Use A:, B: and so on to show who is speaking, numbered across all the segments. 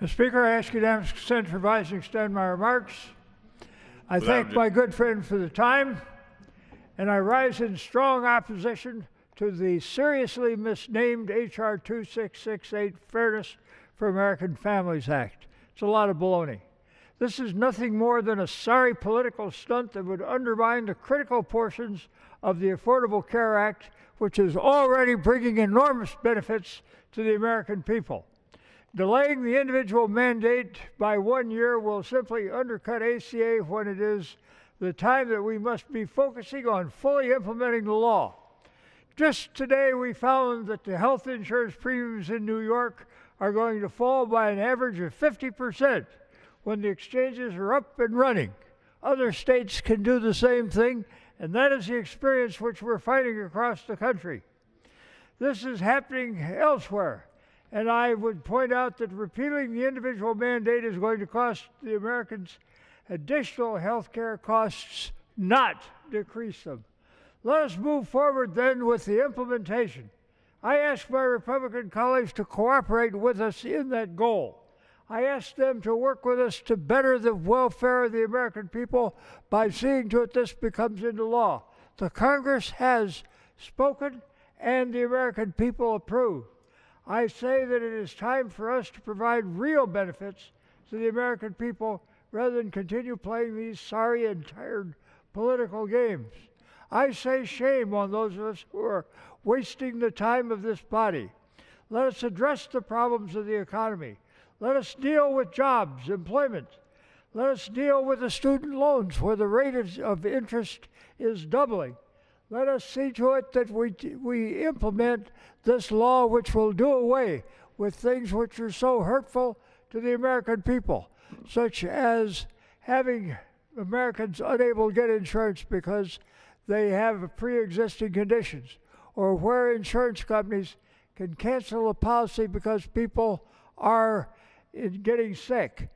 A: Mr. Speaker, I ask unanimous consent to revise and extend my remarks. I
B: Without
A: thank my good friend for the time, and I rise in strong opposition to the seriously misnamed H.R. 2668 Fairness for American Families Act. It's a lot of baloney. This is nothing more than a sorry political stunt that would undermine the critical portions of the Affordable Care Act, which is already bringing enormous benefits to the American people. Delaying the individual mandate by one year will simply undercut ACA when it is the time that we must be focusing on fully implementing the law. Just today, we found that the health insurance premiums in New York are going to fall by an average of 50% when the exchanges are up and running. Other states can do the same thing, and that is the experience which we're fighting across the country. This is happening elsewhere. And I would point out that repealing the individual mandate is going to cost the Americans additional health care costs, not decrease them. Let us move forward then with the implementation. I ask my Republican colleagues to cooperate with us in that goal. I ask them to work with us to better the welfare of the American people by seeing to it this becomes into law. The Congress has spoken and the American people approve. I say that it is time for us to provide real benefits to the American people rather than continue playing these sorry and tired political games. I say shame on those of us who are wasting the time of this body. Let us address the problems of the economy. Let us deal with jobs, employment. Let us deal with the student loans where the rate of, interest is doubling. Let us see to it that we, we implement this law which will do away with things which are so hurtful to the American people, such as having Americans unable to get insurance because they have pre existing conditions, or where insurance companies can cancel a policy because people are in getting sick.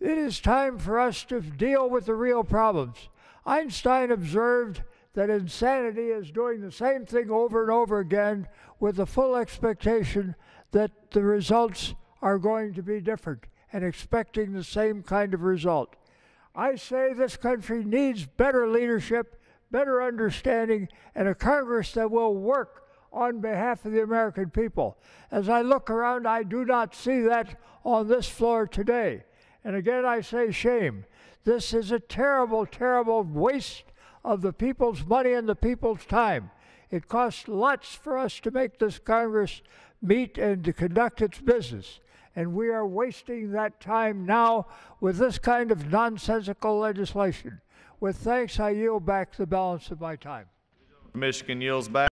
A: It is time for us to deal with the real problems. Einstein observed that insanity is doing the same thing over and over again with the full expectation that the results are going to be different and expecting the same kind of result. I say this country needs better leadership, better understanding, and a Congress that will work on behalf of the American people. As I look around, I do not see that on this floor today. And again, I say shame. This is a terrible, terrible waste of the people's money and the people's time. It costs lots for us to make this Congress meet and to conduct its business. And we are wasting that time now with this kind of nonsensical legislation. With thanks, I yield back the balance of my time.
B: Michigan yields back.